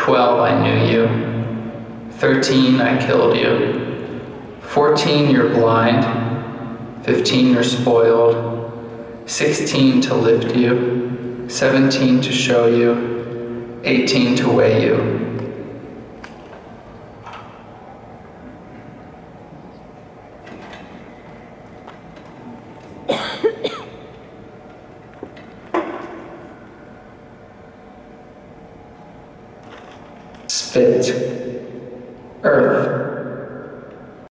Coffee. 12, I knew you. 13, I killed you. 14, you're blind. 15, you're spoiled. 16, to lift you. 17, to show you. 18, to weigh you. Spit, earth,